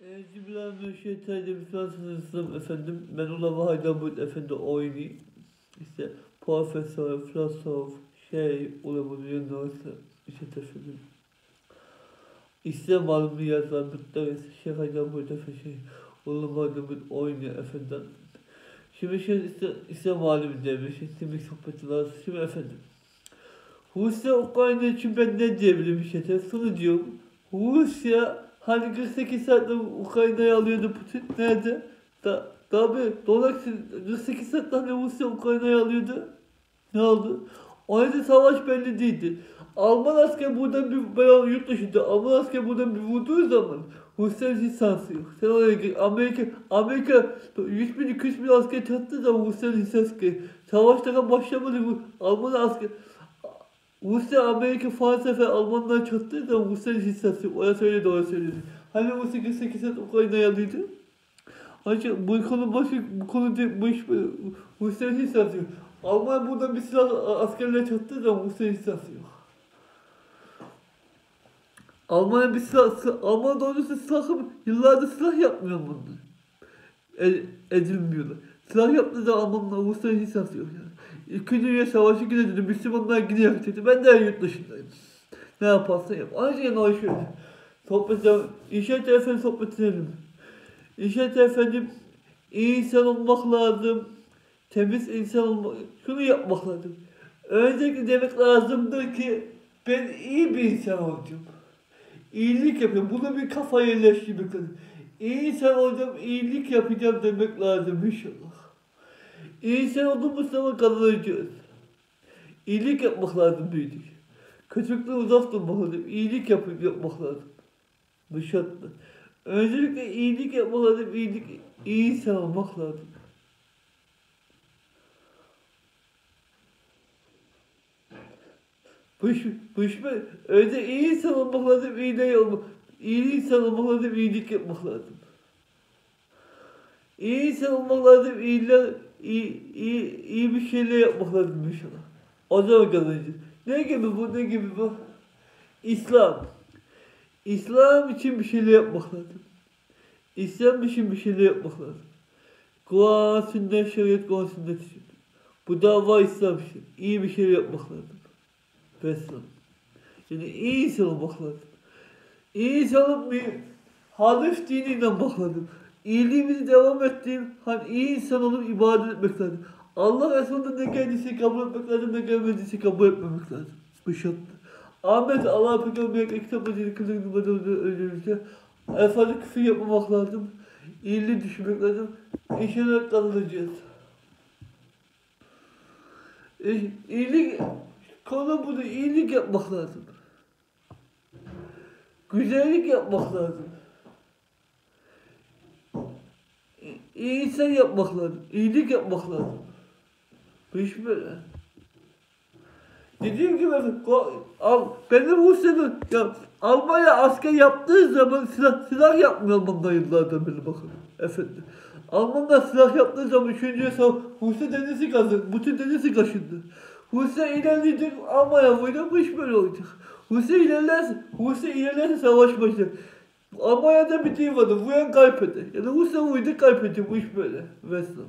Euzubillahimineşşeytanirracim. Fransızım efendim. Ben Ulama Haydamut efendi oyunu. İşte profesör, filozof, şey, Ulama Dünyası, işte efendim. İslam alımı yazan Müdderis, Şeyh Haydamut efendi, şey, Ulama Haydamut oyunu efendim. Şimdi şey İslam, İslam alimi demiş, İslamik sohbeti var. Şimdi efendim. Rusya Ukrayna için ben ne diyebilirim işte? Şunu diyorum. Rusya hani 48 saatte Ukrayna'yı alıyordu Putin. Nerede? Da, tabi dolar 48 saatte hani Rusya Ukrayna'yı alıyordu. Ne oldu? O halde savaş belli değildi. Alman asker buradan bir ben yurt dışında Alman asker buradan bir vurduğu zaman Rusya'nın hiç şansı yok. Sen oraya gir. Amerika, Amerika 100 bin 200 bin asker çattığı zaman Rusya'nın hiç şansı yok. Savaşlara başlamadı bu Alman asker Rusya, Amerika, Fransa ve Almanlar çattığı zaman Rusya'nın hissesi. Oraya söyledi, oraya söyledi. Hani Rusya 48 saat Ukrayna'ya alıyordu? Ancak bu konu başı, bu konu değil, bu iş. Rusya'nın hissesi yok. Alman buradan bir silah askerle çattığı zaman Rusya'nın hissesi yok. Almanya bir silah, silah Alman doğrusu silahı yıllardır silah yapmıyor bunlar. El, edilmiyorlar. Silah yaptığı zaman Almanlar Rusya'nın hissesi yani. İkinci Dünya Savaşı dedi, Müslümanlar dedi. Ben de yurt dışındayım. Ne yaparsan yap. Ayrıca ne şöyle. Sohbet devam. İnşaat efendim sohbet edelim. İnşaat efendim iyi insan olmak lazım. Temiz insan olmak. Şunu yapmak lazım. Öncelikle demek lazımdır ki ben iyi bir insan olacağım. İyilik yapıyorum. Bunu bir kafaya yerleştirmek lazım. İyi insan olacağım, iyilik yapacağım demek lazım inşallah. İnsan olduğumuz zaman kazanacağız. İyilik yapmak lazım büyüdük. Kötülükten uzak durmak lazım. İyilik yapıp yapmak lazım. Bu. Öncelikle iyilik yapmak lazım. İyilik, iyi insan olmak lazım. İş mi? Önce iyi insan olmak lazım. İyilik olmak. İyi insan olmak lazım. iyilik yapmak lazım. İyi insan olmak lazım. İyiler, iyi, iyi, iyi bir şeyler yapmak lazım inşallah. O zaman kazanacağız. Ne gibi bu, ne gibi bu? İslam. İslam için bir şeyler yapmak lazım. İslam için bir şeyler yapmak lazım. Kur'an, sünnet, şeriat, Kur'an, sünnet için. Bu dava İslam için. İyi bir şeyler yapmak lazım. Vesselam. Yani iyi insan olmak lazım. İyi insan olup bir Hanif diniyle lazım. İyiliğimizi devam ettiğim, hani iyi insan olup ibadet etmek lazım. Allah Resulü'nün ne geldiyse kabul etmek lazım, ne gelmediyse kabul etmemek lazım. Bu şartla. Ahmet Allah Peygamber'e kitabı dedi, kızın numarada öldürürse efendim küfür yapmamak lazım. İyiliği düşünmek lazım. İnşallah kazanacağız. E, iyilik, konu bunu iyilik yapmak lazım. Güzellik yapmak lazım. İyi insan yapmak lazım. İyilik yapmak lazım. Bu iş böyle. Dediğim gibi al, benim Rusya'nın ya Almanya asker yaptığı zaman silah, silah yapmıyor Almanlar yıllardan bakın. Efendim. Almanlar silah yaptığı zaman 3. hesap Rusya denizi kazın. Bütün denizi kaşındı. Rusya ilerleyecek Almanya vurdu bu iş böyle olacak. Rusya ilerlerse, Rusya ilerlerse savaş başlar. Almanya'da bir team vardı. Vuran kaybeder. Yani Rusya vurdu kaybediyor. Bu iş böyle. Vesselam.